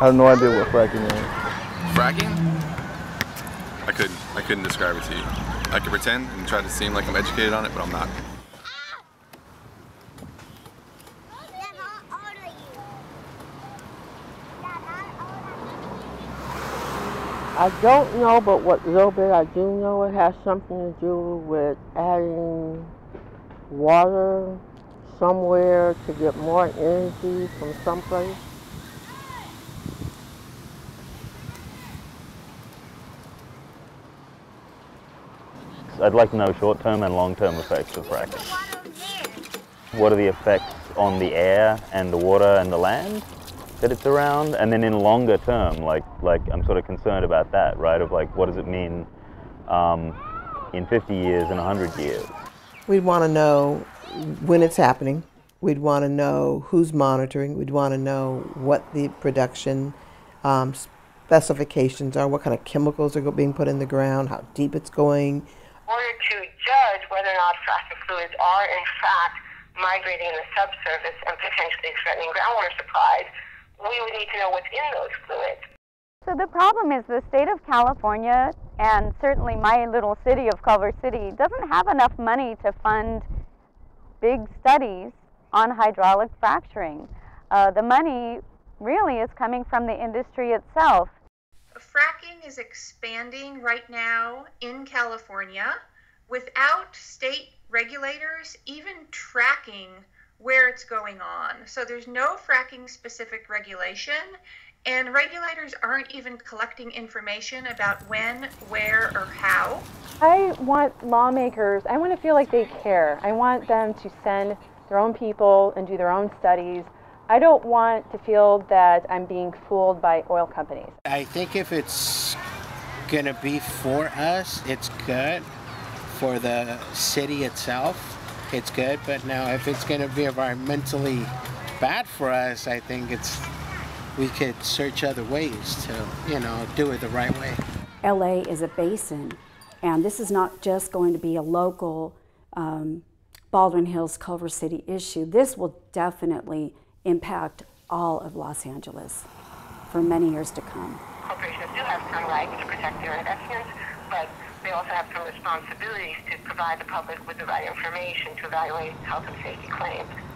I have no idea what fracking is. Fracking? I couldn't. I couldn't describe it to you. I could pretend and try to seem like I'm educated on it, but I'm not. I don't know, but what little bit I do know, it has something to do with adding water somewhere to get more energy from someplace. I'd like to know short-term and long-term effects of fracking. What are the effects on the air and the water and the land that it's around? And then in longer term, like, like I'm sort of concerned about that, right? Of like, what does it mean um, in 50 years and 100 years? We'd want to know when it's happening. We'd want to know who's monitoring. We'd want to know what the production um, specifications are, what kind of chemicals are being put in the ground, how deep it's going, to judge whether or not fracking fluids are in fact migrating in the subsurface and potentially threatening groundwater supplies, we would need to know what's in those fluids. So the problem is the state of California and certainly my little city of Culver City doesn't have enough money to fund big studies on hydraulic fracturing. Uh, the money really is coming from the industry itself. Fracking is expanding right now in California without state regulators even tracking where it's going on. So there's no fracking specific regulation, and regulators aren't even collecting information about when, where, or how. I want lawmakers, I want to feel like they care. I want them to send their own people and do their own studies. I don't want to feel that I'm being fooled by oil companies. I think if it's going to be for us, it's good. For the city itself, it's good. But now, if it's going to be environmentally bad for us, I think it's we could search other ways to, you know, do it the right way. LA is a basin, and this is not just going to be a local um, Baldwin Hills, Culver City issue. This will definitely impact all of Los Angeles for many years to come. Corporations do have some rights to protect their investments, but they also have some responsibilities to provide the public with the right information to evaluate health and safety claims.